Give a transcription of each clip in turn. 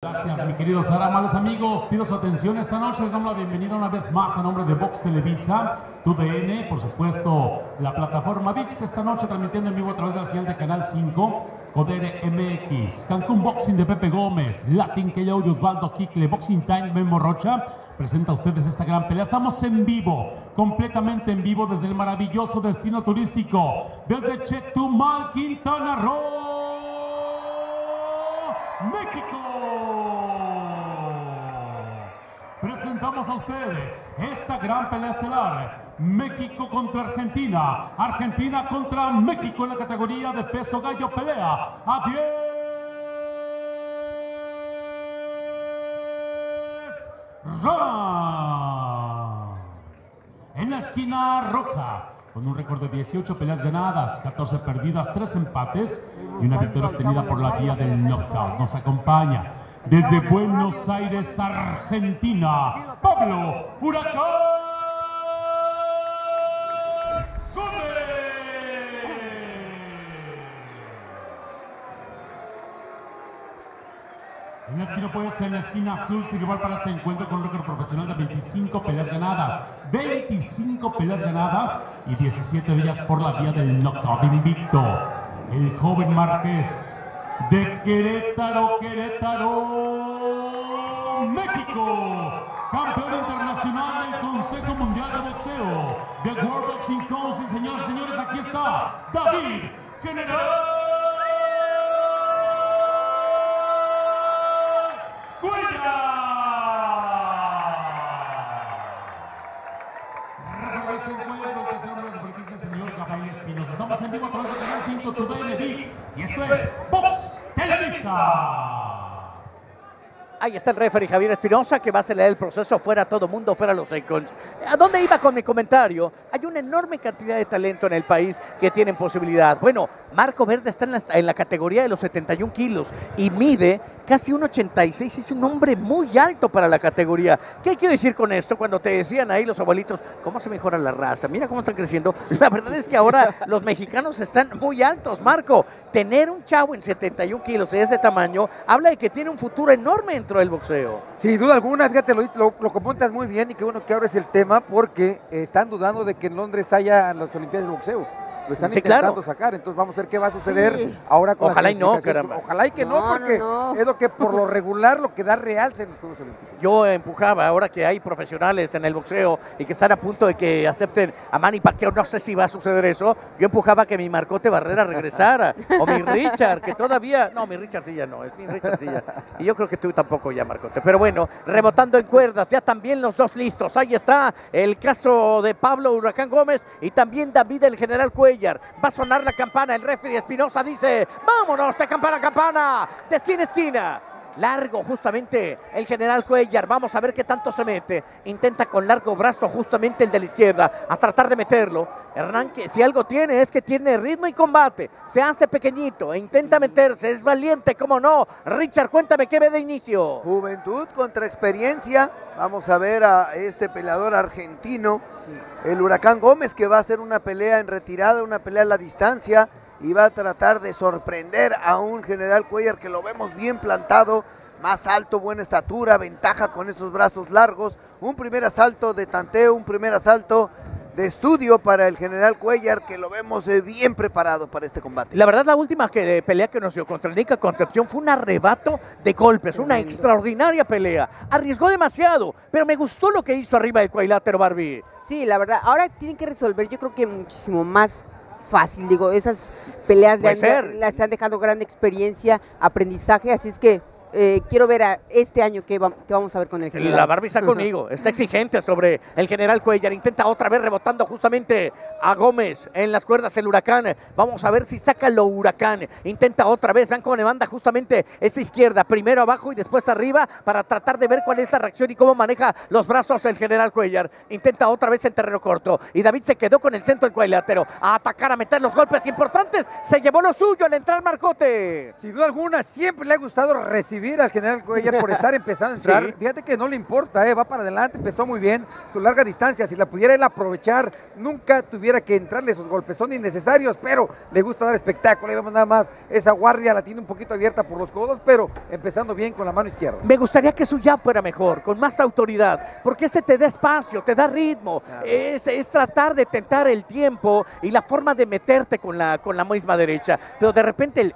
Gracias, mi querido Sara. Malos amigos, pido su atención esta noche. Les damos la bienvenida una vez más a nombre de Vox Televisa, TUDN, por supuesto, la plataforma VIX. Esta noche transmitiendo en vivo a través de la señal de Canal 5, Codere MX, Cancún Boxing de Pepe Gómez, Latin que de Osvaldo Kikle, Boxing Time Memo Rocha. Presenta a ustedes esta gran pelea. Estamos en vivo, completamente en vivo desde el maravilloso destino turístico, desde Chetumal, Quintana Roo. México. Presentamos a ustedes esta gran pelea estelar. México contra Argentina. Argentina contra México en la categoría de peso gallo pelea. A 10 rounds. En la esquina roja con un récord de 18 peleas ganadas, 14 perdidas, 3 empates y una victoria obtenida por la vía del knockout. Nos acompaña desde Buenos Aires, Argentina, Pablo Huracán En la esquina ser en la esquina azul se llevó para este encuentro con un récord profesional de 25 peleas ganadas, 25 peleas ganadas y 17 de ellas por la vía del knockout invicto. El joven Márquez de Querétaro, Querétaro, México, campeón internacional del Consejo Mundial de Boxeo, del World Boxing Council. Señoras y señores, aquí está David General. Estamos en vivo a través de Canal 5 Today y esto es Box Televisa. Ahí está el referee Javier Espinosa que va a acelerar el proceso fuera todo mundo, fuera los icons. ¿A dónde iba con mi comentario? Hay una enorme cantidad de talento en el país que tienen posibilidad. Bueno, Marco Verde está en la, en la categoría de los 71 kilos y mide casi un 86, es un hombre muy alto para la categoría. ¿Qué quiero decir con esto? Cuando te decían ahí los abuelitos, ¿cómo se mejora la raza? Mira cómo están creciendo. La verdad es que ahora los mexicanos están muy altos, Marco. Tener un chavo en 71 kilos de ese tamaño habla de que tiene un futuro enorme dentro del boxeo. Sin duda alguna, fíjate, lo, lo, lo comentas muy bien y qué bueno que ahora es el tema porque están dudando de que en Londres haya las Olimpiadas de Boxeo lo están intentando sacar. Entonces vamos a ver qué va a suceder ahora con Ojalá y no, caramba. Ojalá y que no, porque es lo que por lo regular lo que da realce en los Juegos Olímpicos. Yo empujaba, ahora que hay profesionales en el boxeo y que están a punto de que acepten a Manny Pacquiao, no sé si va a suceder eso, yo empujaba que mi Marcote Barrera regresara, o mi Richard, que todavía, no, mi Richard sí ya no, es mi Richard sí ya. Y yo creo que tú tampoco ya, Marcote. Pero bueno, rebotando en cuerdas, ya también los dos listos. Ahí está el caso de Pablo Huracán Gómez y también David el General Va a sonar la campana, el referee Espinosa dice, vámonos de campana a campana, de esquina a esquina. Largo justamente el general Cuellar. Vamos a ver qué tanto se mete. Intenta con largo brazo justamente el de la izquierda a tratar de meterlo. Hernán que si algo tiene es que tiene ritmo y combate. Se hace pequeñito e intenta meterse. Es valiente, como no. Richard, cuéntame qué ve de inicio. Juventud contra experiencia. Vamos a ver a este peleador argentino, el Huracán Gómez, que va a hacer una pelea en retirada, una pelea a la distancia y va a tratar de sorprender a un general Cuellar que lo vemos bien plantado, más alto, buena estatura, ventaja con esos brazos largos, un primer asalto de tanteo, un primer asalto de estudio para el general Cuellar, que lo vemos eh, bien preparado para este combate. La verdad, la última que, pelea que nos dio contra Nica Concepción fue un arrebato de golpes, una extraordinaria pelea. Arriesgó demasiado, pero me gustó lo que hizo arriba del cuadrilátero Barbie. Sí, la verdad, ahora tienen que resolver, yo creo que muchísimo más fácil. Digo, esas peleas le las han dejado gran experiencia, aprendizaje, así es que eh, quiero ver a este año que, vamos a ver con el general. La Barbie está conmigo, está exigente sobre el general Cuellar, intenta otra vez rebotando justamente a Gómez en las cuerdas el huracán, vamos a ver si saca lo huracán, intenta otra vez, vean cómo le manda justamente esa izquierda, primero abajo y después arriba para tratar de ver cuál es la reacción y cómo maneja los brazos el general Cuellar, intenta otra vez en terreno corto y David se quedó con el centro del cuadrilátero a atacar, a meter los golpes importantes, se llevó lo suyo al entrar Marcote. Sin duda alguna, siempre le ha gustado recibir recibir al general Cuellar por estar empezando a entrar. Fíjate que no le importa, ¿eh? va para adelante, empezó muy bien. Su larga distancia, si la pudiera él aprovechar, nunca tuviera que entrarle esos golpes. Son innecesarios, pero le gusta dar espectáculo. Y vemos nada más, esa guardia la tiene un poquito abierta por los codos, pero empezando bien con la mano izquierda. Me gustaría que su jab fuera mejor, con más autoridad, porque ese te da espacio, te da ritmo. Es, es, tratar de tentar el tiempo y la forma de meterte con la, con la misma derecha. Pero de repente el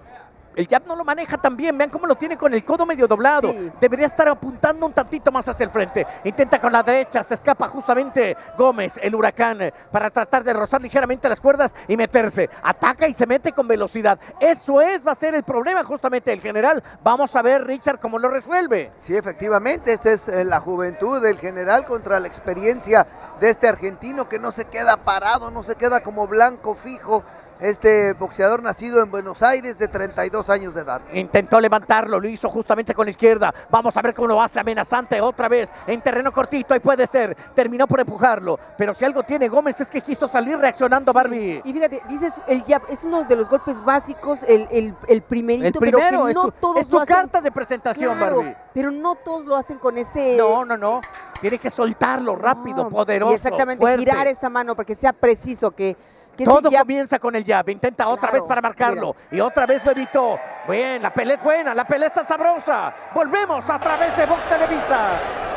el jab no lo maneja tan bien. Vean cómo lo tiene con el codo medio doblado. Debería estar apuntando un tantito más hacia el frente. Intenta con la derecha. Se escapa justamente Gómez, el huracán, para tratar de rozar ligeramente las cuerdas y meterse. Ataca y se mete con velocidad. Eso es, va a ser el problema justamente el general. Vamos a ver, Richard, cómo lo resuelve. Sí, efectivamente. Esa es eh, la juventud del general contra la experiencia de este argentino que no se queda parado, no se queda como blanco fijo este boxeador nacido en Buenos Aires de 32 años de edad. Intentó levantarlo, lo hizo justamente con la izquierda. Vamos a ver cómo lo hace amenazante otra vez en terreno cortito. Ahí puede ser. Terminó por empujarlo. Pero si algo tiene Gómez es que quiso salir reaccionando Barbie. Y fíjate, dices, el jab es uno de los golpes básicos, el, el, primerito, el primero, pero no es tu, es tu carta de presentación, Barbie. Pero no todos lo hacen con ese... No, no, no. Tiene que soltarlo rápido, poderoso, Y exactamente, girar esa mano para que sea preciso, que todo comienza con el jab. Intenta otra vez para marcarlo. Y otra vez lo evitó. Bien, la pelea es buena, la pelea está sabrosa. Volvemos a través de Vox Televisa.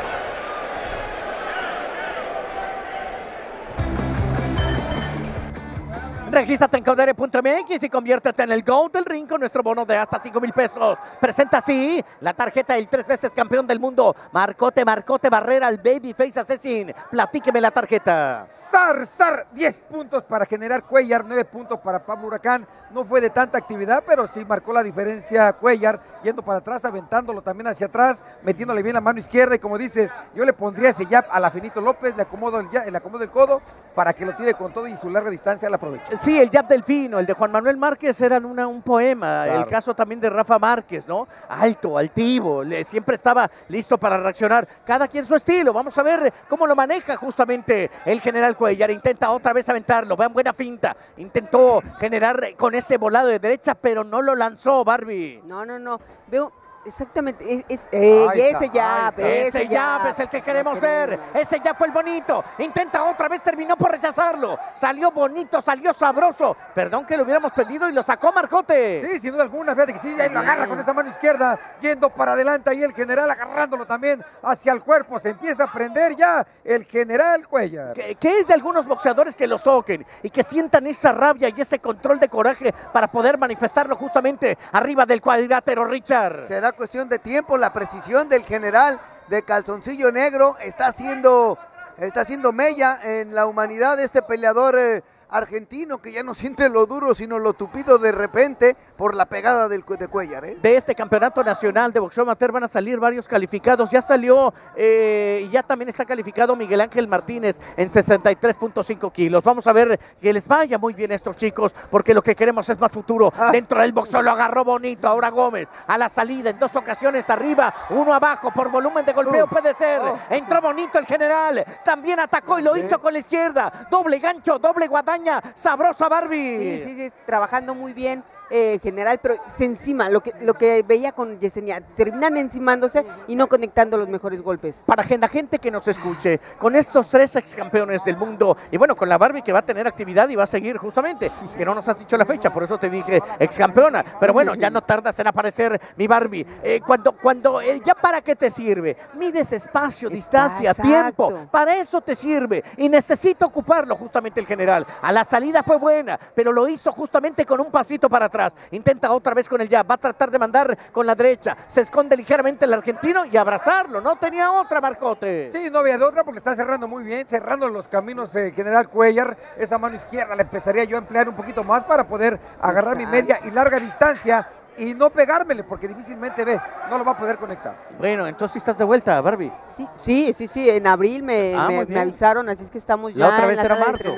Regístrate en caudere.mx y conviértete en el GO del ring con nuestro bono de hasta 5 mil pesos. Presenta así la tarjeta del tres veces campeón del mundo. Marcote, Marcote Barrera, el Babyface Assassin. Platíqueme la tarjeta. Zar, Zar, 10 puntos para generar Cuellar, 9 puntos para Pablo Huracán. No fue de tanta actividad, pero sí marcó la diferencia Cuellar, yendo para atrás, aventándolo también hacia atrás, metiéndole bien la mano izquierda. Y como dices, yo le pondría ese jab a la Finito López, le acomodo el, le acomodo el codo para que lo tire con todo y su larga distancia la aproveche. Sí, el jab delfino, el de Juan Manuel Márquez era una, un poema, el caso también de Rafa Márquez, ¿no? Alto, altivo, le, siempre estaba listo para reaccionar, cada quien su estilo, vamos a ver cómo lo maneja justamente el general Cuellar, intenta otra vez aventarlo, vean buena finta, intentó generar con ese volado de derecha, pero no lo lanzó Barbie. No, no, no, veo Exactamente, es, eh, ese ya, ese ya es el que queremos ver. Ese ya fue el bonito. Intenta otra vez, terminó por rechazarlo. Salió bonito, salió sabroso. Perdón que lo hubiéramos pedido y lo sacó Marcote. Sí, sin duda alguna, fíjate que sí, ahí lo agarra con esa mano izquierda, yendo para adelante ahí el general agarrándolo también hacia el cuerpo. Se empieza a prender ya el general Cuellar. ¿Qué, es de algunos boxeadores que los toquen y que sientan esa rabia y ese control de coraje para poder manifestarlo justamente arriba del cuadrilátero, Richard? Será cuestión de tiempo, la precisión del general de calzoncillo negro está haciendo, está haciendo mella en la humanidad de este peleador. Eh, argentino que ya no siente lo duro, sino lo tupido de repente por la pegada del, de Cuellar. ¿eh? De este campeonato nacional de boxeo amateur van a salir varios calificados. Ya salió eh, y ya también está calificado Miguel Ángel Martínez en 63.5 kilos. Vamos a ver que les vaya muy bien a estos chicos, porque lo que queremos es más futuro. Ah. Dentro del boxeo lo agarró bonito. Ahora Gómez a la salida en dos ocasiones arriba, uno abajo por volumen de golpeo uh. puede ser. Oh. Entró bonito el general. También atacó y lo hizo con la izquierda. Doble gancho, doble guadaña. Sabrosa Barbie. Sí, sí, sí, trabajando muy bien eh, general, pero se encima, lo que, lo que veía con Yesenia, terminan encimándose y no conectando los mejores golpes. Para la gente que nos escuche, con estos tres ex campeones del mundo, y bueno, con la Barbie que va a tener actividad y va a seguir justamente, es que no nos has dicho la fecha, por eso te dije ex campeona, pero bueno, ya no tardas en aparecer mi Barbie. Eh, cuando, cuando, eh, ¿ya para qué te sirve? Mides espacio, distancia, tiempo, para eso te sirve y necesita ocuparlo justamente el general. A la salida fue buena, pero lo hizo justamente con un pasito para atrás Intenta otra vez con el jab. Va a tratar de mandar con la derecha. Se esconde ligeramente el argentino y abrazarlo. No tenía otra, Marcote. Sí, no había de otra porque está cerrando muy bien. Cerrando los caminos el general Cuellar. Esa mano izquierda la empezaría yo a emplear un poquito más para poder agarrar mi media y larga distancia y no pegármele porque difícilmente ve, no lo va a poder conectar. Bueno, entonces estás de vuelta, Barbie. Sí, sí, sí, sí en abril me, ah, avisaron, así es que estamos ya la otra vez en la era marzo,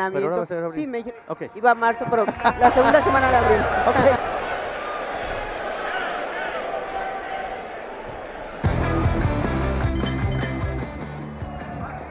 Pero Sí, me dijeron, iba a marzo, pero la segunda semana de abril.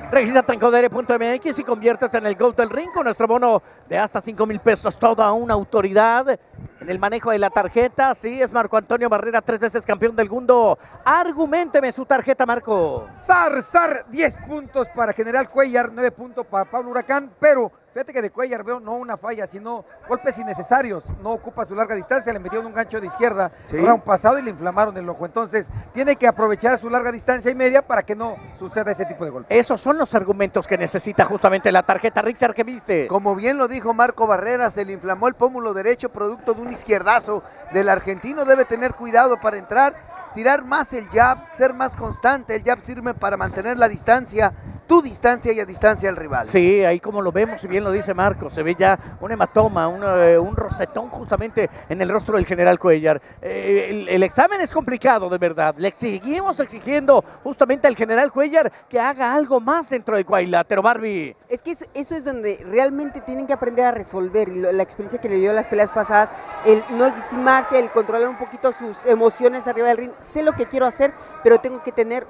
Registra en codere.mx y conviértete en el GO del Ring con nuestro bono de hasta 5 mil pesos. Toda una autoridad en el manejo de la tarjeta. Sí, es Marco Antonio Barrera, tres veces campeón del mundo. Argumenteme su tarjeta, Marco. Zar, zar, 10 puntos para General Cuellar, 9 puntos para Pablo Huracán, pero Fíjate que de Cuellar veo no una falla, sino golpes innecesarios. No ocupa su larga distancia, le metieron un gancho de izquierda sí. un pasado y le inflamaron el ojo. Entonces, tiene que aprovechar su larga distancia y media para que no suceda ese tipo de golpes. Esos son los argumentos que necesita justamente la tarjeta Richard que viste. Como bien lo dijo Marco Barrera, se le inflamó el pómulo derecho producto un izquierdazo del argentino. Debe tener cuidado para entrar, tirar más el jab, ser más constante. El jab sirve para mantener la distancia tu distancia y a distancia al rival. Sí, ahí como lo vemos, si bien lo dice Marco, se ve ya un hematoma, un, eh, un rosetón justamente en el rostro del general Cuellar. Eh, el, el, examen es complicado, de verdad. Le seguimos exigiendo justamente al general Cuellar que haga algo más dentro del cuadrilátero, Barbie. Es que eso, eso, es donde realmente tienen que aprender a resolver. La experiencia que le dio las peleas pasadas, el no encimarse, el controlar un poquito sus emociones arriba del ring. Sé lo que quiero hacer, pero tengo que tener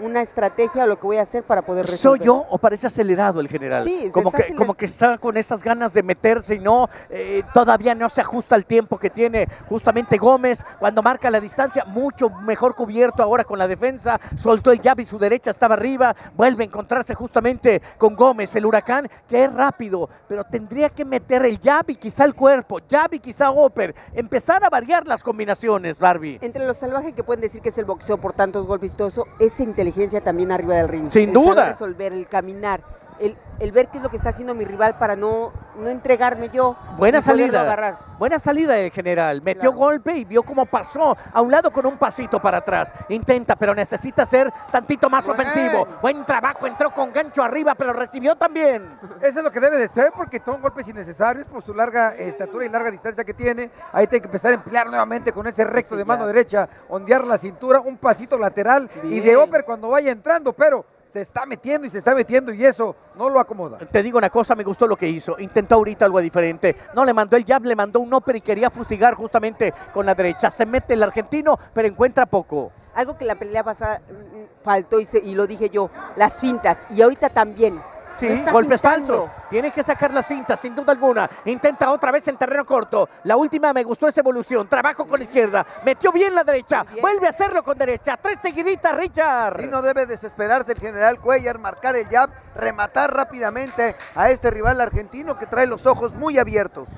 una estrategia o lo que voy a hacer para poder resolver. ¿Soy yo o parece acelerado el general? Sí, como que, como que está con esas ganas de meterse y no, eh, todavía no se ajusta al tiempo que tiene justamente Gómez cuando marca la distancia, mucho mejor cubierto ahora con la defensa, soltó el jab y su derecha estaba arriba, vuelve a encontrarse justamente con Gómez, el huracán, que es rápido, pero tendría que meter el jab y quizá el cuerpo, jab y quizá upper, empezar a variar las combinaciones, Barbie. Entre los salvajes que pueden decir que es el boxeo por tantos golpes vistoso, esa inteligencia también arriba del ring. Sin el duda. Saber resolver, el caminar, el, el, ver qué es lo que está haciendo mi rival para no, no entregarme yo. Buena salida. Buena salida del general. Metió claro. golpe y vio cómo pasó a un lado con un pasito para atrás. Intenta, pero necesita ser tantito más Buen. ofensivo. Buen trabajo, entró con gancho arriba, pero recibió también. Eso es lo que debe de ser, porque son golpes innecesarios por su larga estatura y larga distancia que tiene. Ahí tiene que empezar a emplear nuevamente con ese recto sí, de mano derecha, ondear la cintura, un pasito lateral Bien. y de upper cuando vaya entrando, pero se está metiendo y se está metiendo y eso no lo acomoda. Te digo una cosa, me gustó lo que hizo. Intentó ahorita algo diferente. No le mandó el jab, le mandó un upper y quería fusigar justamente con la derecha. Se mete el argentino, pero encuentra poco. Algo que la pelea pasada mm, faltó y, se, y lo dije yo, las fintas. Y ahorita también. Sí, golpes pintando. falsos. Tiene que sacar las fintas, sin duda alguna. Intenta otra vez en terreno corto. La última me gustó esa evolución. Trabajo con izquierda. Metió bien la derecha. Bien. Vuelve a hacerlo con derecha. Tres seguiditas, Richard. Y no debe desesperarse el general Cuellar, marcar el jab, rematar rápidamente a este rival argentino que trae los ojos muy abiertos.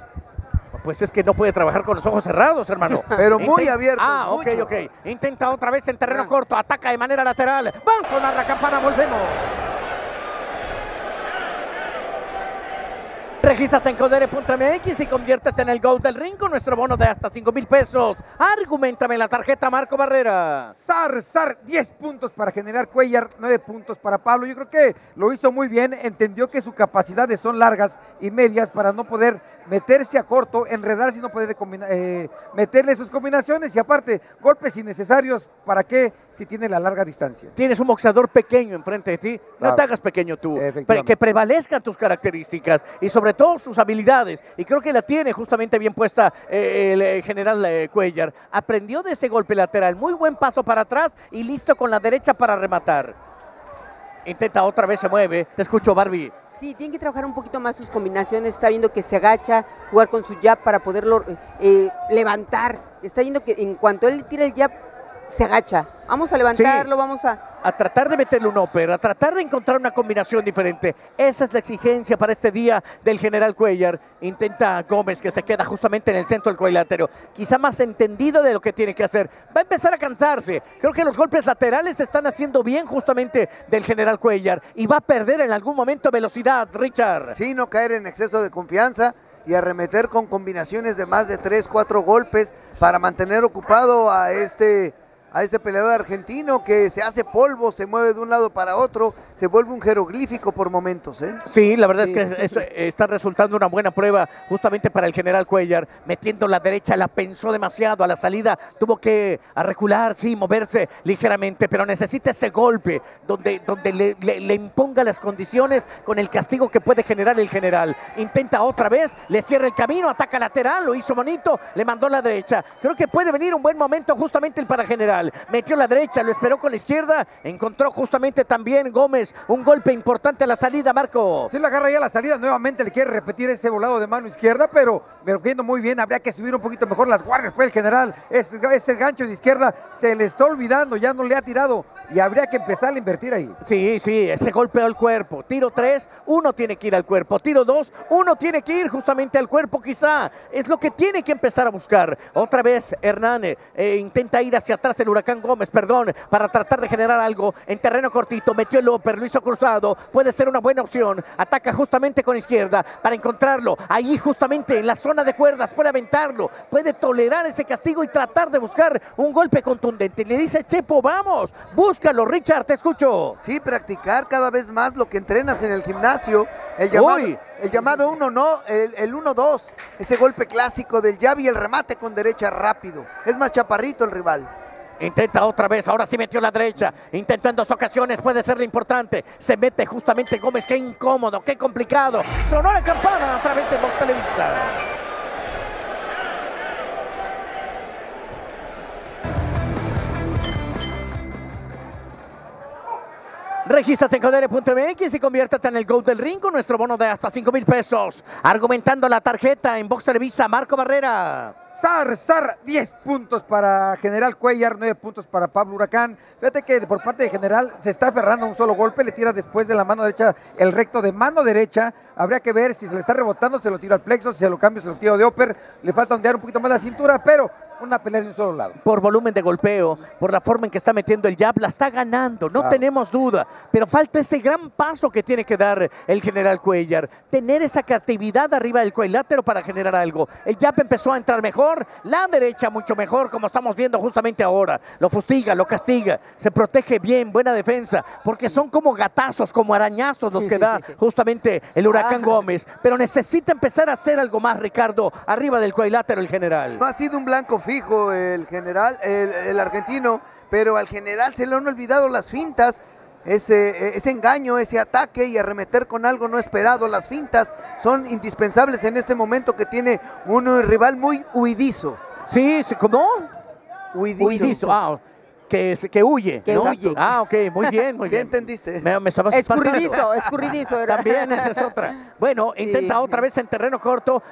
Pues es que no puede trabajar con los ojos cerrados, hermano. Pero muy Intent abierto. Ah, mucho. ok, ok. Intenta otra vez en terreno ah. corto. Ataca de manera lateral. Va a sonar la campana. Volvemos. Regístrate en codere.mx y conviértete en el GOAT del ring con nuestro bono de hasta 5 mil pesos. Argumentame la tarjeta Marco Barrera. Zar, zar, 10 puntos para generar Cuellar, 9 puntos para Pablo. Yo creo que lo hizo muy bien, entendió que sus capacidades son largas y medias para no poder meterse a corto, enredarse y no poder eh, meterle sus combinaciones y aparte golpes innecesarios, ¿para qué si tiene la larga distancia? Tienes un boxeador pequeño enfrente de ti, claro. no te hagas pequeño tú, que prevalezcan tus características y sobre todo sus habilidades y creo que la tiene justamente bien puesta eh, el eh, general eh, Cuellar. Aprendió de ese golpe lateral, muy buen paso para atrás y listo con la derecha para rematar. Intenta otra vez, se mueve. Te escucho, Barbie. Sí, tiene que trabajar un poquito más sus combinaciones. Está viendo que se agacha, jugar con su jab para poderlo eh, levantar. Está viendo que en cuanto él tira el jab, se agacha. Vamos a levantarlo, sí. vamos a... A tratar de meterle un upper, a tratar de encontrar una combinación diferente. Esa es la exigencia para este día del general Cuellar. Intenta Gómez, que se queda justamente en el centro del cuadrilátero. Quizá más entendido de lo que tiene que hacer. Va a empezar a cansarse. Creo que los golpes laterales se están haciendo bien justamente del general Cuellar. Y va a perder en algún momento velocidad, Richard. Sí, no caer en exceso de confianza y arremeter con combinaciones de más de 3, 4 golpes para mantener ocupado a este a este peleador argentino que se hace polvo, se mueve de un lado para otro, se vuelve un jeroglífico por momentos. ¿eh? Sí, la verdad sí. es que está resultando una buena prueba justamente para el general Cuellar, metiendo la derecha, la pensó demasiado, a la salida tuvo que recular, sí, moverse ligeramente, pero necesita ese golpe donde, donde le, le, le imponga las condiciones con el castigo que puede generar el general. Intenta otra vez, le cierra el camino, ataca lateral, lo hizo bonito, le mandó la derecha. Creo que puede venir un buen momento justamente el para general. Metió la derecha, lo esperó con la izquierda. Encontró justamente también Gómez un golpe importante a la salida, Marco. Sí, la agarra ya a la salida. Nuevamente le quiere repetir ese volado de mano izquierda, pero, viendo muy bien. Habría que subir un poquito mejor las guardias por el general. Ese, ese gancho de izquierda se le está olvidando, ya no le ha tirado y habría que empezar a invertir ahí. Sí, sí, este golpe al cuerpo. Tiro 3, uno tiene que ir al cuerpo. Tiro 2, uno tiene que ir justamente al cuerpo quizá. Es lo que tiene que empezar a buscar. Otra vez Hernán eh, intenta ir hacia atrás el huracán Gómez, perdón, para tratar de generar algo en terreno cortito. Metió el Loper, lo hizo cruzado. Puede ser una buena opción. Ataca justamente con izquierda para encontrarlo. Ahí justamente en la zona de cuerdas puede aventarlo. Puede tolerar ese castigo y tratar de buscar un golpe contundente. Le dice Chepo, vamos, búscalo, Richard, te escucho. Sí, practicar cada vez más lo que entrenas en el gimnasio. El llamado, el llamado uno no, el 1-2. ese golpe clásico del llave y el remate con derecha rápido. Es más chaparrito el rival. Intenta otra vez, ahora sí metió la derecha. Intentó en dos ocasiones, puede ser lo importante. Se mete justamente Gómez, qué incómodo, qué complicado. Sonó la campana a través de Vox Televisa. Regístrate en codere.mx y conviértete en el Gold del Ring con nuestro bono de hasta 5 mil pesos. Argumentando la tarjeta en Box Televisa, Marco Barrera. Zar, Zar, 10 puntos para General Cuellar, 9 puntos para Pablo Huracán. Fíjate que por parte de General se está aferrando a un solo golpe, le tira después de la mano derecha el recto de mano derecha. Habría que ver si se le está rebotando, se lo tira al plexo, si se lo cambia, se lo tira de upper. Le falta ondear un poquito más la cintura, pero una pelea de un solo lado. Por volumen de golpeo, por la forma en que está metiendo el jab, la está ganando, no tenemos duda. Pero falta ese gran paso que tiene que dar el general Cuellar. Tener esa creatividad arriba del cuadrilátero para generar algo. El jab empezó a entrar mejor, la derecha mucho mejor, como estamos viendo justamente ahora. Lo fustiga, lo castiga, se protege bien, buena defensa, porque son como gatazos, como arañazos los que da justamente el huracán Gómez. Pero necesita empezar a hacer algo más, Ricardo, arriba del cuadrilátero el general. No ha sido un blanco fijo el general, el, argentino, pero al general se le han olvidado las fintas, ese, ese engaño, ese ataque y arremeter con algo no esperado. Las fintas son indispensables en este momento que tiene un rival muy huidizo. Sí, ¿cómo? Huidizo. ah, que, que huye. Que huye. Ah, ok, muy bien, muy bien. ¿Qué entendiste? Me, me estabas Escurridizo, escurridizo era. También esa es otra. Bueno, intenta otra vez en terreno corto.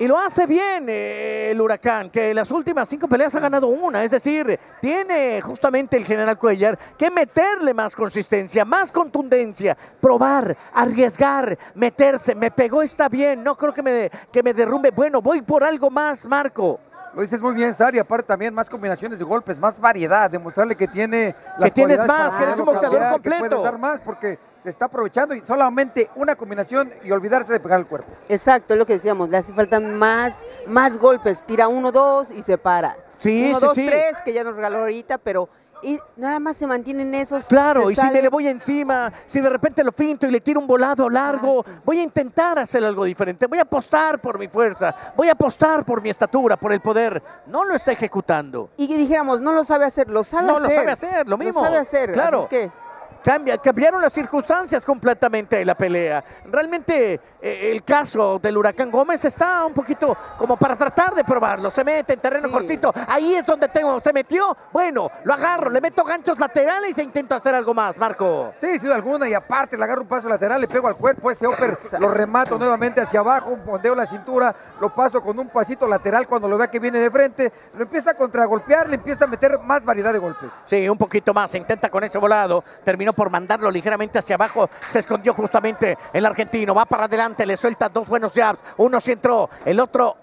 Y lo hace bien eh, el Huracán, que en las últimas cinco peleas ha ganado una. Es decir, tiene justamente el general Cuellar que meterle más consistencia, más contundencia, probar, arriesgar, meterse. Me pegó, está bien. No creo que me, que me derrumbe. Bueno, voy por algo más, Marco. Lo dices muy bien, Sari. Aparte también más combinaciones de golpes, más variedad, demostrarle que tiene las Que tienes más, que eres un boxeador completo. Que puedes dar más porque se está aprovechando y solamente una combinación y olvidarse de pegar el cuerpo. Exacto, es lo que decíamos, le hace falta más, más golpes, tira uno, dos y se para. Sí, uno, sí, dos, sí. tres, que ya nos regaló ahorita, pero y nada más se mantienen esos. Claro, y si me le voy encima, si de repente lo finto y le tiro un volado largo, voy a intentar hacer algo diferente, voy a apostar por mi fuerza, voy a apostar por mi estatura, por el poder. No lo está ejecutando. Y dijéramos, no lo sabe hacer, lo sabe hacer. No lo sabe hacer, lo mismo. Lo sabe hacer, claro. Así es que Cambia, cambiaron las circunstancias completamente de la pelea. Realmente eh, el caso del huracán Gómez está un poquito como para tratar de probarlo. Se mete en terreno cortito. Ahí es donde tengo, se metió. Bueno, lo agarro, le meto ganchos laterales e intento hacer algo más, Marco. Sí, sin alguna. Y aparte le agarro un paso lateral, le pego al cuerpo. Ese upper lo remato nuevamente hacia abajo, un pondeo la cintura, lo paso con un pasito lateral cuando lo vea que viene de frente. Lo empieza a contragolpear, le empieza a meter más variedad de golpes. Sí, un poquito más. Se intenta con ese volado. Terminó por mandarlo ligeramente hacia abajo. Se escondió justamente el argentino. Va para adelante, le suelta dos buenos jabs. Uno se entró, el otro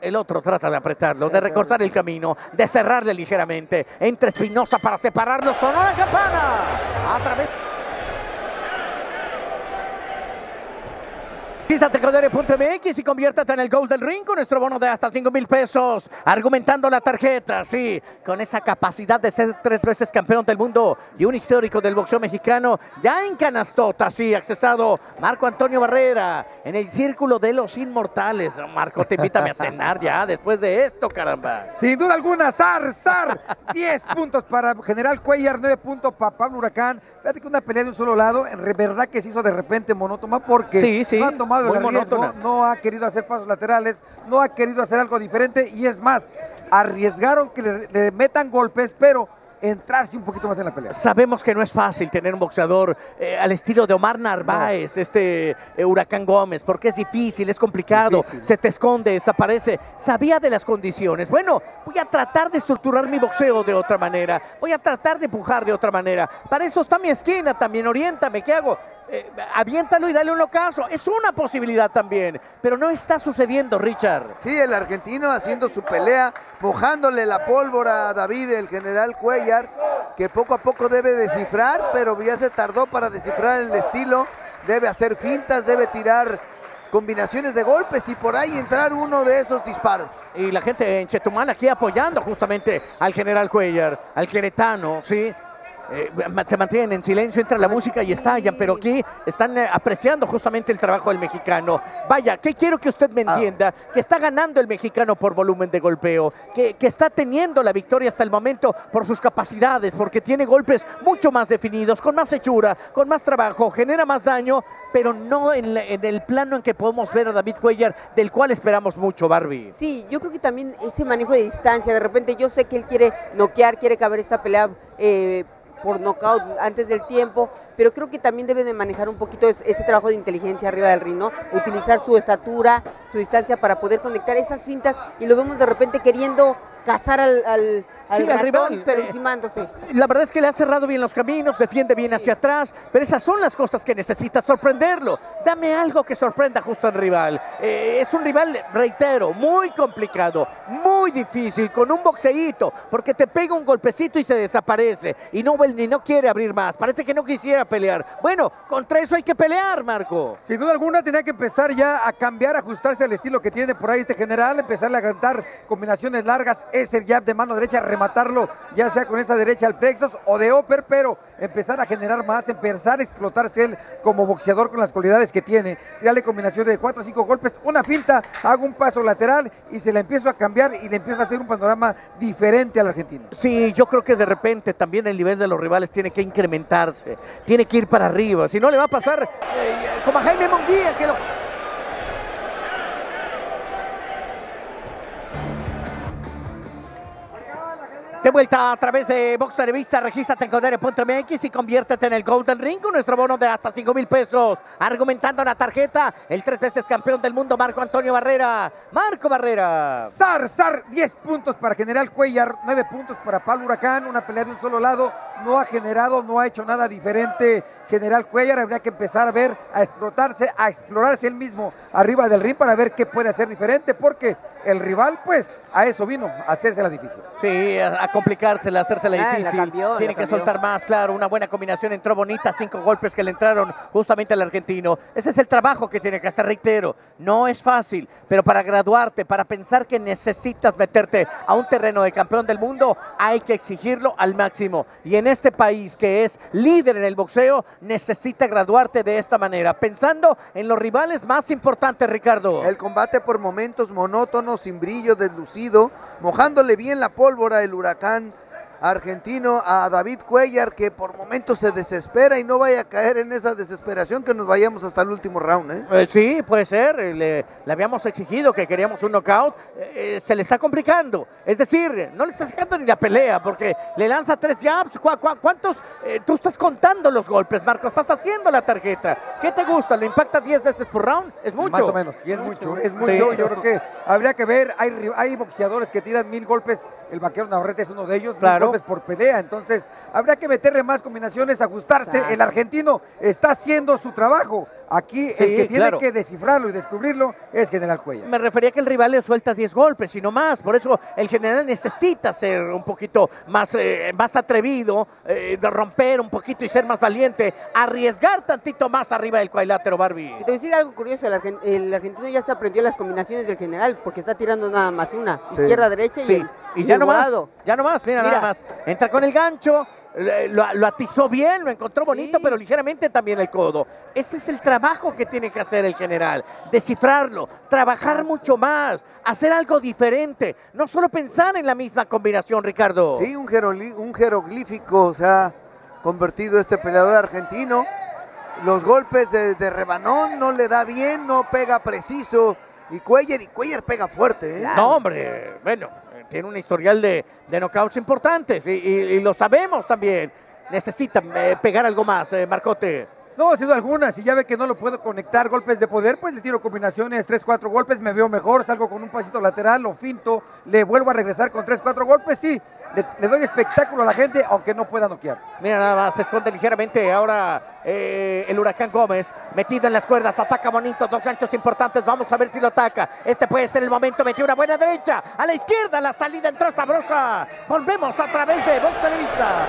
el otro trata de apretarlo, de recortar el camino, de cerrarle ligeramente. Entra Espinosa para separarlo. Sonó la campana. MX y conviértate en el gol del ring con nuestro bono de hasta 5 mil pesos. Argumentando la tarjeta, sí, con esa capacidad de ser tres veces campeón del mundo y un histórico del boxeo mexicano. Ya en canastota, sí, accesado Marco Antonio Barrera en el círculo de los inmortales. Marco, te invítame a cenar ya después de esto, caramba. Sin duda alguna, Zar, Zar. 10 puntos para General Cuellar, 9 puntos para Pablo Huracán. Fíjate que una pelea de un solo lado, en verdad que se hizo de repente monótona porque sí, sí, no ha tomado el riesgo, no ha querido hacer pasos laterales, no ha querido hacer algo diferente y es más, arriesgaron que le, le metan golpes, pero entrarse un poquito más en la pelea. Sabemos que no es fácil tener un boxeador eh, al estilo de Omar Narváez, este eh, Huracán Gómez, porque es difícil, es complicado, Difícil. se te esconde, desaparece. Sabía de las condiciones. Bueno, voy a tratar de estructurar mi boxeo de otra manera, voy a tratar de empujar de otra manera. Para eso está mi esquina, también oriéntame, ¿qué hago? Eh, aviéntalo y dale un ocaso. Es una posibilidad también, pero no está sucediendo, Richard. Sí, el argentino haciendo su pelea, mojándole la pólvora a David, el general Cuellar, que poco a poco debe descifrar, pero ya se tardó para descifrar el estilo. Debe hacer fintas, debe tirar combinaciones de golpes y por ahí entrar uno de esos disparos. Y la gente en Chetumal aquí apoyando justamente al general Cuellar, al queretano, ¿sí? Eh, se mantienen en silencio, entra la música y estallan, pero aquí están eh, apreciando justamente el trabajo del mexicano. Vaya, que quiero que usted me entienda, que está ganando el mexicano por volumen de golpeo, que, que está teniendo la victoria hasta el momento por sus capacidades, porque tiene golpes mucho más definidos, con más hechura, con más trabajo, genera más daño, pero no en, la- en el plano en que podemos ver a David Cuellar, del cual esperamos mucho, Barbie. Sí, yo creo que también ese manejo de distancia, de repente yo sé que él quiere noquear, quiere caber esta pelea eh, por nocaut antes del tiempo, pero creo que también debe de manejar un poquito es- ese trabajo de inteligencia arriba del ring, ¿no? Utilizar su estatura, su distancia para poder conectar esas fintas y lo vemos de repente queriendo cazar al, al, al Sí, al ratón, rival, pero eh. encimándose. La verdad es que le ha cerrado bien los caminos, defiende bien hacia atrás, pero esas son las cosas que necesita sorprenderlo. Dame algo que sorprenda justo al rival. Eh, es un rival, reitero, muy complicado, muy difícil, con un boxeíto, porque te pega un golpecito y se desaparece. Y no, ni no quiere abrir más. Parece que no quisiera pelear. Bueno, contra eso hay que pelear, Marco. Sin duda alguna tenía que empezar ya a cambiar, ajustarse al estilo que tiene por ahí este general, empezarle a cantar combinaciones largas, ese jab de mano derecha, rematarlo ya sea con esa derecha al plexus o de upper, pero empezar a generar más, empezar a explotarse él como boxeador con las cualidades que tiene, tirarle combinación de cuatro o cinco golpes, una finta, hago un paso lateral y se la empiezo a cambiar y le empiezo a hacer un panorama diferente al argentino. Sí, yo creo que de repente también el nivel de los rivales tiene que incrementarse, tiene que ir para arriba, si no le va a pasar eh, como a Jaime Monguía, que lo... De vuelta a través de Vox Televisa, regístrate en codere.mx y conviértete en el Golden Ring con nuestro bono de hasta 5 mil pesos. Argumentando la tarjeta, el tres veces campeón del mundo, Marco Antonio Barrera. Marco Barrera. Zar, Zar, 10 puntos para General Cuellar, 9 puntos para Pablo Huracán, una pelea de un solo lado, no ha generado, no ha hecho nada diferente General Cuellar, habría que empezar a ver, a explotarse, a explorarse él mismo arriba del ring para ver qué puede hacer diferente, porque el rival, pues, a eso vino, a hacerse la difícil. Sí, a, a complicársela, a hacérsela Ah, la difícil. cambió, Tiene la que cambió. soltar más, claro. Una buena combinación entró bonita, cinco golpes que le entraron justamente al argentino. Ese es el trabajo que tiene que hacer, reitero. No es fácil, pero para graduarte, para pensar que necesitas meterte a un terreno de campeón del mundo, hay que exigirlo al máximo. Y en este país que es líder en el boxeo, necesita graduarte de esta manera, pensando en los rivales más importantes, Ricardo. El combate por momentos monótono, sin brillo, deslucido, mojándole bien la pólvora el huracán argentino a David Cuellar, que por momentos se desespera y no vaya a caer en esa desesperación que nos vayamos hasta el último round. ¿eh? Eh, sí, puede ser. eh, Le, le habíamos exigido que queríamos un knockout. eh, eh, se le está complicando. Es decir, no le está sacando ni la pelea porque le lanza tres jabs. ¿Cu- cu- cuántos? eh, tú estás contando los golpes, Marco. Estás haciendo la tarjeta. ¿Qué te gusta? ¿Lo impacta 10 veces por round? Es mucho. Más o menos, y es mucho, es mucho. Sí. Yo creo que habría que ver, hay, hay boxeadores que tiran mil golpes, el vaquero Navarrete es uno de ellos, Claro. Golpes por pelea, entonces habría que meterle más combinaciones, ajustarse. El argentino está haciendo su trabajo. Aquí el que tiene claro. que descifrarlo y descubrirlo es General Cuellar. Me refería que el rival le suelta 10 golpes y no más. Por eso el general necesita ser un poquito más, eh, más atrevido, eh, de romper un poquito y ser más valiente, arriesgar tantito más arriba del cuadrilátero, Barbie. Y te voy a decir algo curioso, el, argen- el argentino ya se aprendió las combinaciones del general, porque está tirando nada más una, izquierda, derecha y, Sí, el, y ya el no más, volado. ya no más, mira, Mira. nada más. Entra con el gancho, lo, lo atizó bien, lo encontró bonito, Sí. pero ligeramente también el codo. Ese es el trabajo que tiene que hacer el general, descifrarlo, trabajar mucho más, hacer algo diferente, no solo pensar en la misma combinación, Ricardo. Sí, un, jeroglífico se ha convertido este peleador argentino. Los golpes de, de rebanón no le da bien, no pega preciso. Y Cuellar, y Cuellar pega fuerte. ¿eh? No, hombre, bueno, tiene un historial de, de knockouts importantes y, lo sabemos también. Necesita eh, pegar algo más, eh, Marcote. No, sin duda alguna, si ya ve que no lo puedo conectar golpes de poder, pues le tiro combinaciones, 3, 4 golpes, me veo mejor, salgo con un pasito lateral, lo finto, le vuelvo a regresar con 3, 4 golpes, sí, le, doy espectáculo a la gente, aunque no pueda noquear. Mira, nada más, se esconde ligeramente ahora eh, el Huracán Gómez, metido en las cuerdas, ataca bonito, dos ganchos importantes, vamos a ver si lo ataca. Este puede ser el momento, metió una buena derecha, a la izquierda, la salida entró sabrosa. Volvemos a través de Voz Televisa.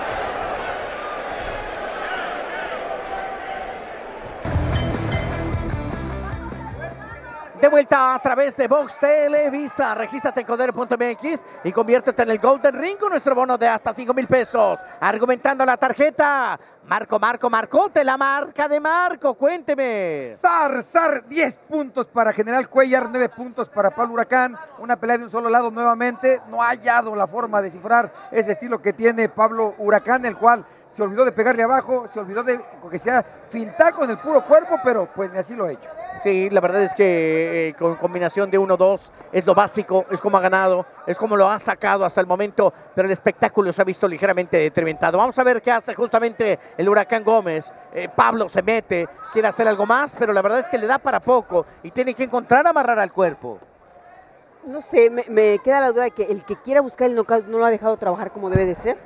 De vuelta a través de Vox Televisa. Regístrate en codere.mx y conviértete en el Golden Ring con nuestro bono de hasta 5 mil pesos. Argumentando la tarjeta. Marco, Marco, Marcote, la marca de Marco. Cuénteme. Zar, Zar, 10 puntos para General Cuellar, 9 puntos para Pablo Huracán. Una pelea de un solo lado nuevamente. No ha hallado la forma de cifrar ese estilo que tiene Pablo Huracán, el cual se olvidó de pegarle abajo, se olvidó de que sea fintar con el puro cuerpo, pero pues ni así lo ha hecho. Sí, la verdad es que eh, con combinación de 1-2 es lo básico, es como ha ganado, es como lo ha sacado hasta el momento, pero el espectáculo se ha visto ligeramente determinado. Vamos a ver qué hace justamente el Huracán Gómez. Eh, Pablo se mete, quiere hacer algo más, pero la verdad es que le da para poco y tiene que encontrar amarrar al cuerpo. No sé, me, me queda la duda de que el que quiera buscar el knockout no lo ha dejado trabajar como debe de ser.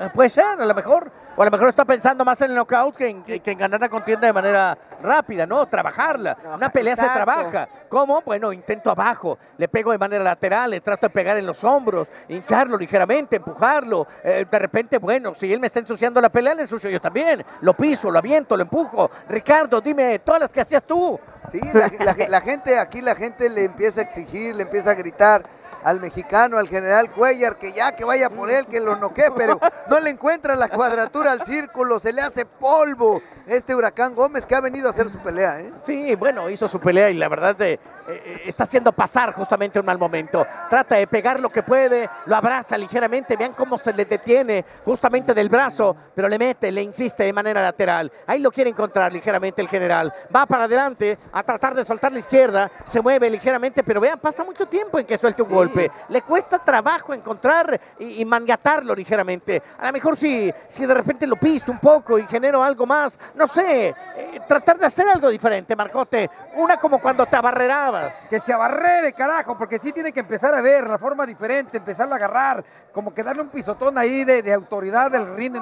Eh, puede ser, a lo mejor. O a lo mejor está pensando más en el knockout que en, ganar la contienda de manera rápida, ¿no? Trabajarla. Una pelea se trabaja. ¿Cómo? Bueno, intento abajo, le pego de manera lateral, le trato de pegar en los hombros, hincharlo ligeramente, empujarlo. Eh, de repente, bueno, si él me está ensuciando la pelea, le ensucio yo también. Lo piso, lo aviento, lo empujo. Ricardo, dime todas las que hacías tú. Sí, la gente, aquí la gente le empieza a exigir, le empieza a gritar al mexicano, al general Cuellar, que ya que vaya por él, que lo noquee, pero no le encuentra la cuadratura al círculo, se le hace polvo este Huracán Gómez que ha venido a hacer su pelea. ¿eh? Sí, bueno, hizo su pelea y la verdad eh, eh, está haciendo pasar justamente un mal momento. Trata de pegar lo que puede, lo abraza ligeramente, vean cómo se le detiene justamente del brazo, pero le mete, le insiste de manera lateral. Ahí lo quiere encontrar ligeramente el general. Va para adelante a tratar de soltar la izquierda, se mueve ligeramente, pero vean, pasa mucho tiempo en que suelte un golpe. Le cuesta trabajo encontrar y, mangatarlo ligeramente. A lo mejor si, si de repente lo piso un poco y genero algo más, no sé, eh, tratar de hacer algo diferente, Marcote. Una como cuando te abarrerabas. Que se abarrere, carajo, porque sí tiene que empezar a ver la forma diferente, empezarlo a agarrar, como que darle un pisotón ahí de, autoridad del ring.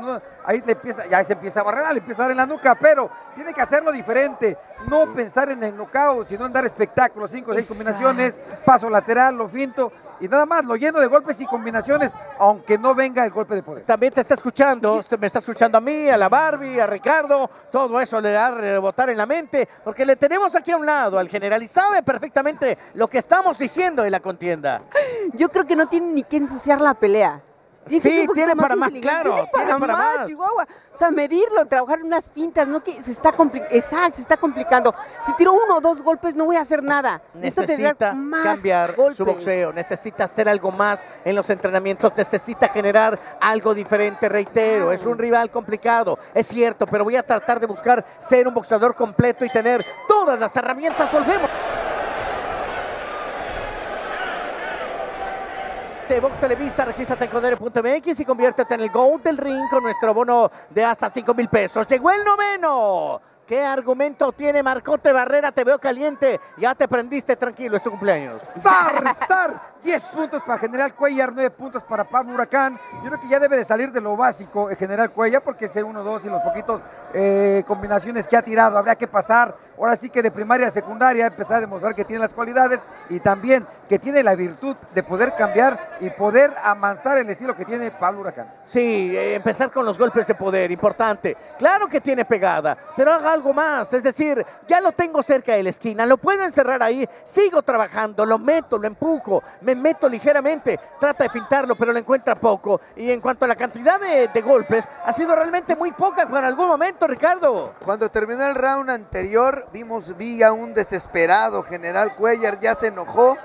Ahí le empieza, ya se empieza a barrer, le empieza a dar en la nuca, pero tiene que hacerlo diferente. No pensar en el knockout, sino en dar espectáculos, cinco o seis combinaciones, paso lateral, lo finto y nada más lo lleno de golpes y combinaciones, aunque no venga el golpe de poder. También te está escuchando, me está escuchando a mí, a la Barbie, a Ricardo, todo eso le da a rebotar en la mente, porque le tenemos aquí a un lado al general y sabe perfectamente lo que estamos diciendo en la contienda. Yo creo que no tiene ni que ensuciar la pelea sí, tiene para más, claro. Tiene para, más, Chihuahua. O sea, medirlo, trabajar unas fintas, no que se está Exacto, se está complicando. Si tiro uno o dos golpes, no voy a hacer nada. Necesita cambiar su boxeo, necesita hacer algo más en los entrenamientos, necesita generar algo diferente, reitero. Es un rival complicado, es cierto, pero voy a tratar de buscar ser un boxeador completo y tener todas las herramientas. Volvemos. Vox Televisa, regístrate en codere.mx y conviértete en el GOAT del ring con nuestro bono de hasta 5 mil pesos. Llegó el noveno. ¿Qué argumento tiene Marcote Barrera? Te veo caliente. Ya te prendiste tranquilo, es tu cumpleaños. ¡Zar, zar! 10 puntos para General Cuellar, 9 puntos para Pablo Huracán. Yo creo que ya debe de salir de lo básico el General Cuellar porque ese 1-2 y los poquitos eh, combinaciones que ha tirado. Habría que pasar, ahora sí que de primaria a secundaria, empezar a demostrar que tiene las cualidades y también que tiene la virtud de poder cambiar y poder amansar el estilo que tiene Pablo Huracán. Sí, eh, empezar con los golpes de poder, importante. Claro que tiene pegada, pero haga algo más. Es decir, ya lo tengo cerca de la esquina, lo puedo encerrar ahí, sigo trabajando, lo meto, lo empujo, me meto ligeramente, trata de pintarlo, pero lo encuentra poco. Y en cuanto a la cantidad de, de golpes, ha sido realmente muy poca en algún momento, Ricardo. Cuando terminó el round anterior, vimos, vi a un desesperado general Cuellar, ya se enojó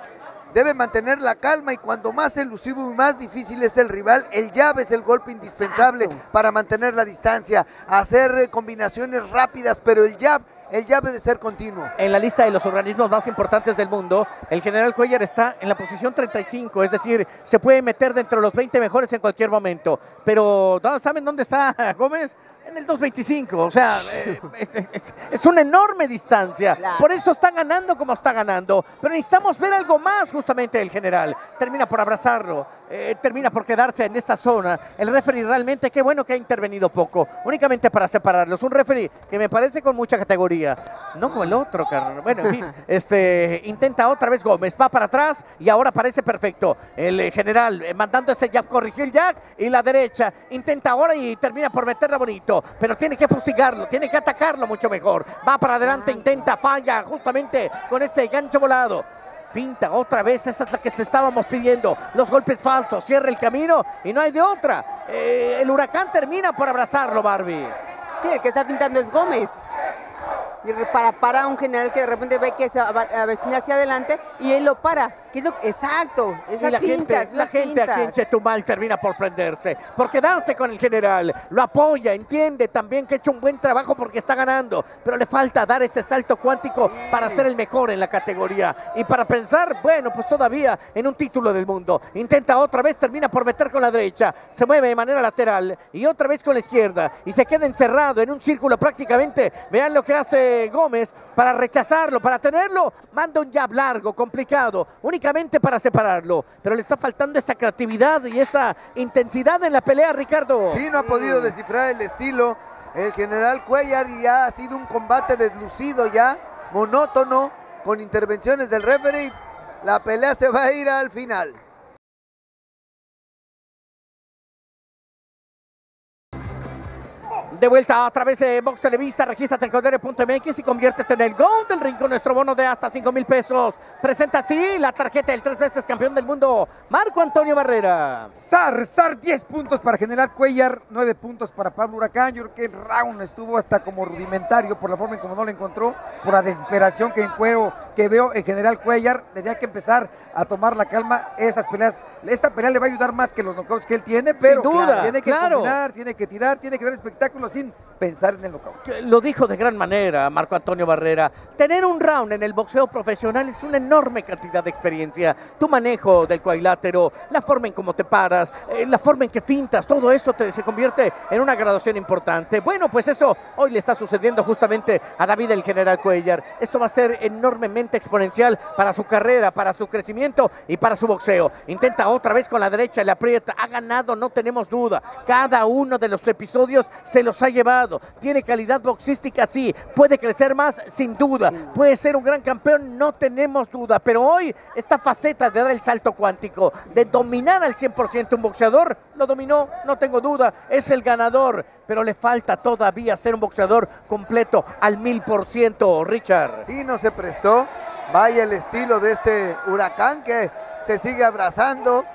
debe mantener la calma y cuando más elusivo y más difícil es el rival, el llave es el golpe indispensable para mantener la distancia, hacer eh, combinaciones rápidas, pero el jab el jab debe ser continuo. En la lista de los organismos más importantes del mundo, el general Cuellar está en la posición 35, es decir, se puede meter dentro de los 20 mejores en cualquier momento. Pero, ¿saben dónde está Gómez? En el 2.25. O sea, eh, es, una enorme distancia. Por eso está ganando como está ganando. Pero necesitamos ver algo más justamente del general. Termina por abrazarlo. Eh, termina por quedarse en esa zona. El referee realmente, qué bueno que ha intervenido poco, únicamente para separarlos. Un referee que me parece con mucha categoría, no como el otro, carnal. Bueno, en fin, este, intenta otra vez Gómez, va para atrás y ahora parece perfecto. El eh, general eh, mandando ese jab, corrigió el jab y la derecha intenta ahora y termina por meterla bonito, pero tiene que fustigarlo, tiene que atacarlo mucho mejor. Va para adelante, intenta, falla justamente con ese gancho volado pinta otra vez, esa es la que se estábamos pidiendo. Los golpes falsos, cierra el camino y no hay de otra. Eh, el huracán termina por abrazarlo, Barbie. Sí, el que está pintando es Gómez para parar a un general que de repente ve que se avecina hacia adelante y él lo para. ¿Qué es lo exacto? y la gente, la gente aquí en Chetumal termina por prenderse, por quedarse con el general, lo apoya, entiende también que ha hecho un buen trabajo porque está ganando, pero le falta dar ese salto cuántico para ser el mejor en la categoría y para pensar, bueno, pues todavía en un título del mundo. Intenta otra vez, termina por meter con la derecha, se mueve de manera lateral y otra vez con la izquierda y se queda encerrado en un círculo prácticamente. Vean lo que hace Gómez para rechazarlo, para tenerlo, manda un jab largo, complicado, únicamente para separarlo. Pero le está faltando esa creatividad y esa intensidad en la pelea, Ricardo. Sí, no ha podido descifrar el estilo. El general Cuellar ya ha sido un combate deslucido ya, monótono, con intervenciones del referee. La pelea se va a ir al final. De vuelta a través de Box Televisa, regístrate en MX y conviértete en el gol del ring con nuestro bono de hasta 5 mil pesos. Presenta así la tarjeta del tres veces campeón del mundo, Marco Antonio Barrera. Zar, Zar, 10 puntos para General Cuellar, 9 puntos para Pablo Huracán. Yo creo que el round estuvo hasta como rudimentario por la forma en como no lo encontró, por la desesperación que, en cuero, que veo en General Cuellar. Tenía que empezar a tomar la calma. Esas peleas, esta pelea le va a ayudar más que los knockouts que él tiene, pero tiene que combinar, tiene que tirar, tiene que dar espectáculo sin pensar en el knockout. Lo dijo de gran manera Marco Antonio Barrera. Tener un round en el boxeo profesional es una enorme cantidad de experiencia. Tu manejo del cuadrilátero, la forma en cómo te paras, eh, la forma en que fintas, todo eso se convierte en una graduación importante. Bueno, pues eso hoy le está sucediendo justamente a David el General Cuellar. Esto va a ser enormemente exponencial para su carrera, para su crecimiento y para su boxeo. Intenta otra vez con la derecha, le aprieta, ha ganado, no tenemos duda. Cada uno de los episodios se los ha llevado. Tiene calidad boxística, sí. Puede crecer más, sin duda. Puede ser un gran campeón, no tenemos duda. Pero hoy, esta faceta de dar el salto cuántico, de dominar al 100% un boxeador, lo dominó, no tengo duda. Es el ganador. Pero le falta todavía ser un boxeador completo al mil por ciento, Richard. Sí, no se prestó. Vaya el estilo de este huracán que se sigue abrazando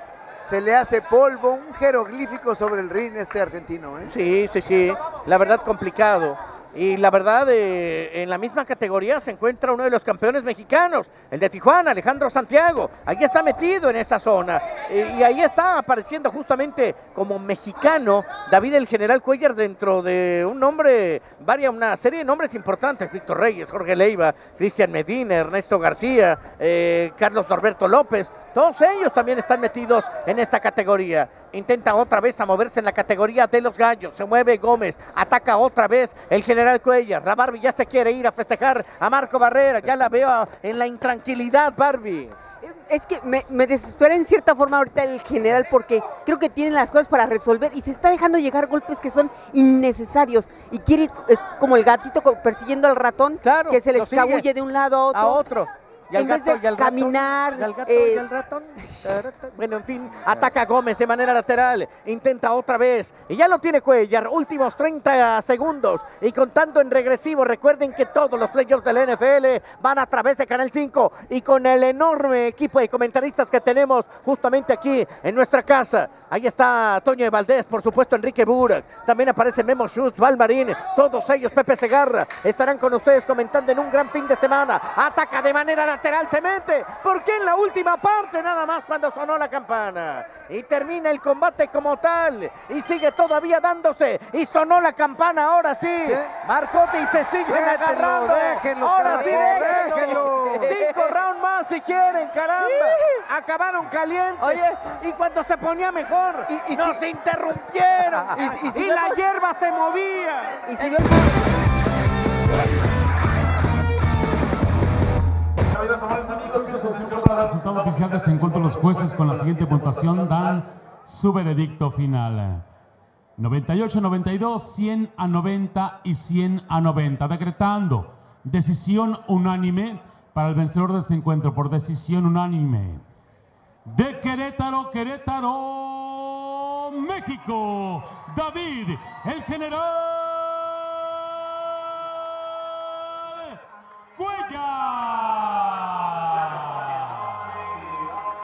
se le hace polvo, un jeroglífico sobre el ring este argentino. ¿eh? Sí, sí, sí, la verdad complicado. Y la verdad, eh, en la misma categoría se encuentra uno de los campeones mexicanos, el de Tijuana, Alejandro Santiago. Ahí está metido en esa zona. y ahí está apareciendo justamente como mexicano David el General Cuellar dentro de un nombre, varia, una serie de nombres importantes. Víctor Reyes, Jorge Leiva, Cristian Medina, Ernesto García, eh, Carlos Norberto López. Todos ellos también están metidos en esta categoría. Intenta otra vez a moverse en la categoría de los gallos. Se mueve Gómez. Ataca otra vez el general Cuellar. La Barbie ya se quiere ir a festejar a Marco Barrera. Ya la veo en la intranquilidad, Barbie. Es que me, desespera en cierta forma ahorita el general porque creo que tiene las cosas para resolver y se está dejando llegar golpes que son innecesarios y quiere, es como el gatito persiguiendo al ratón que se le escabulle de un lado a otro. A otro en vez de caminar. Eh, bueno, en fin, ataca Gómez de manera lateral. Intenta otra vez. Y ya lo tiene Cuellar. Últimos 30 segundos. Y contando en regresivo, recuerden que todos los playoffs del NFL van a través de Canal 5 y con el enorme equipo de comentaristas que tenemos justamente aquí en nuestra casa. Ahí está Toño de Valdés, por supuesto Enrique Burak. También aparece Memo Schutz, Valmarín. Todos ellos, Pepe Segarra, estarán con ustedes comentando en un gran fin de semana. Ataca de manera lateral lateral se mete. Porque en la última parte nada más cuando sonó la campana. Y termina el combate como tal. Y sigue todavía dándose. Y sonó la campana ahora sí. Marcote y se siguen agarrando. ahora sí, déjenlo. Cinco rounds más si quieren, caramba. Acabaron calientes. Oye, y cuando se ponía mejor, y, nos interrumpieron. y, la hierba se movía. Y si resultado oficial de este encuentro, los jueces con la siguiente puntuación dan su veredicto final. 98 92, 100 a 90 y 100 a 90, decretando decisión unánime para el vencedor de este encuentro por decisión unánime de Querétaro, Querétaro, México, David, el general